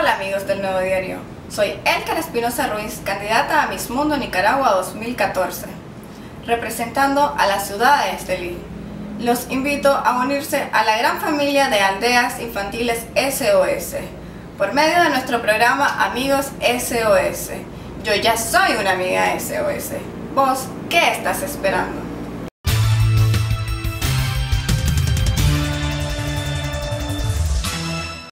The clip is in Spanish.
Hola amigos del Nuevo Diario, soy Elker Espinosa Ruiz, candidata a Miss Mundo Nicaragua 2014, representando a la ciudad de Estelí. Los invito a unirse a la gran familia de aldeas infantiles SOS, por medio de nuestro programa Amigos SOS. Yo ya soy una amiga SOS. ¿Vos qué estás esperando?